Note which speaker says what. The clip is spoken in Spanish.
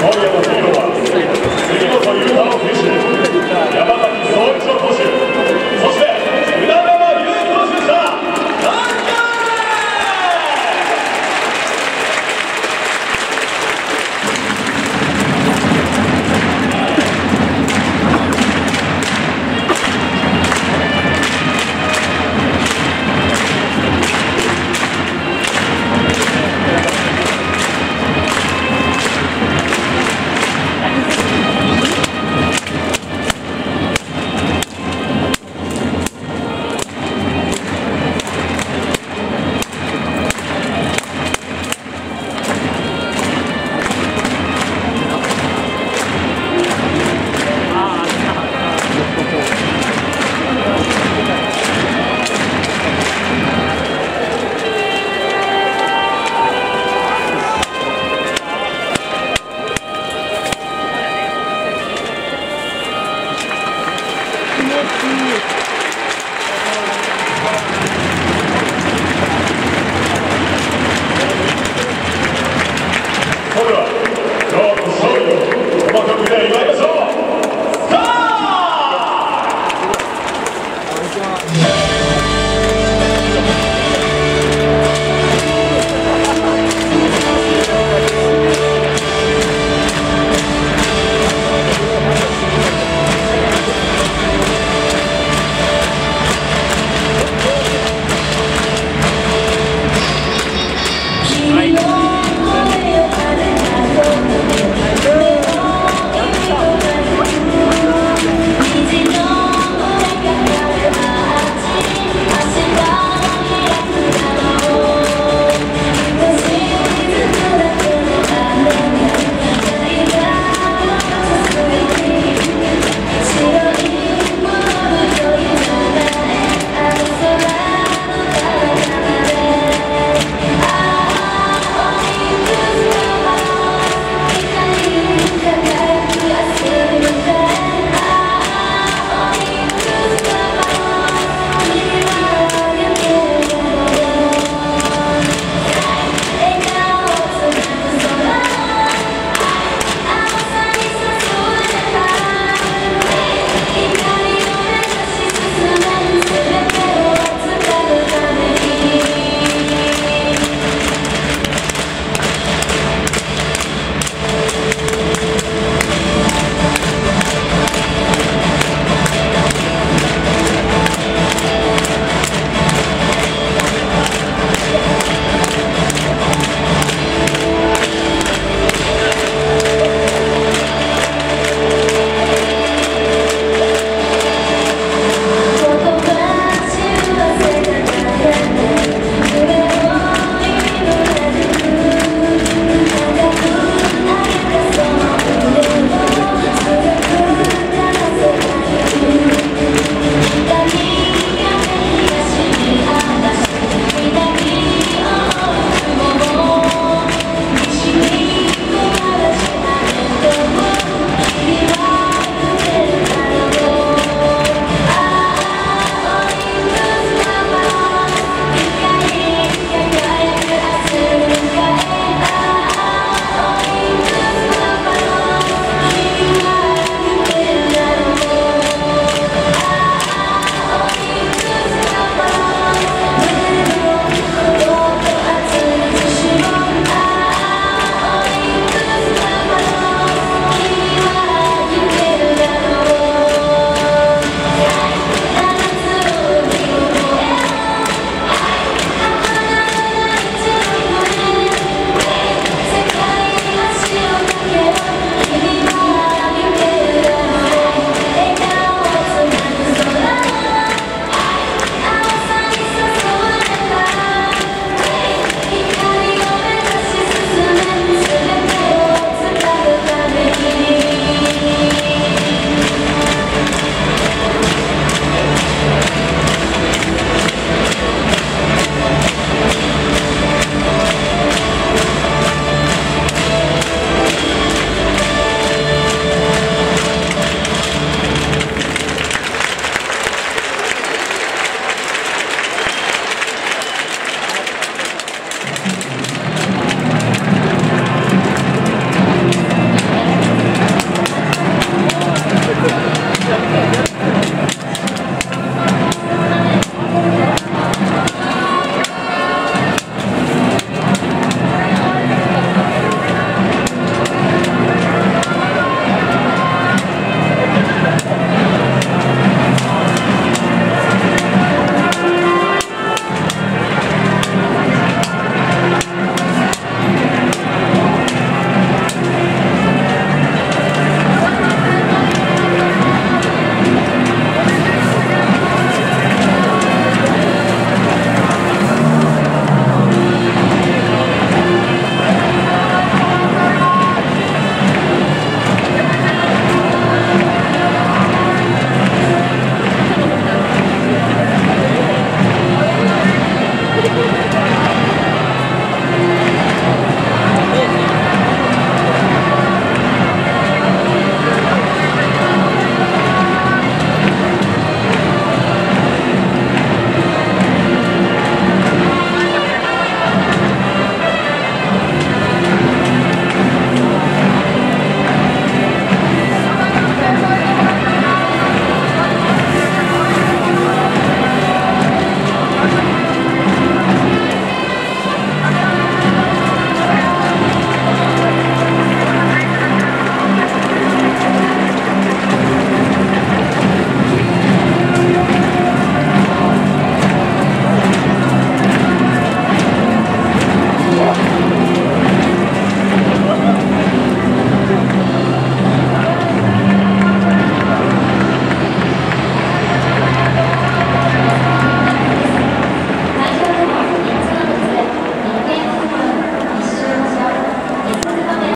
Speaker 1: Oye,